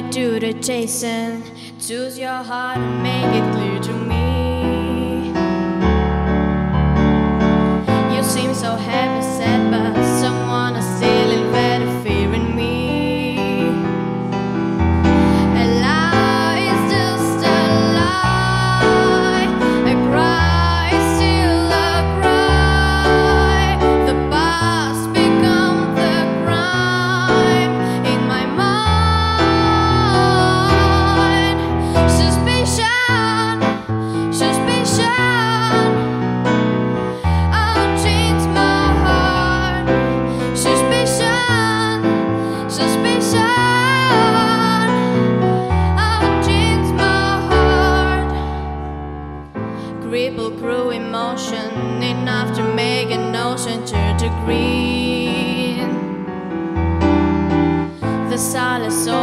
do to Jason? Choose your heart and make it clear to me. ripple in motion enough to make an ocean turn to green. The silence.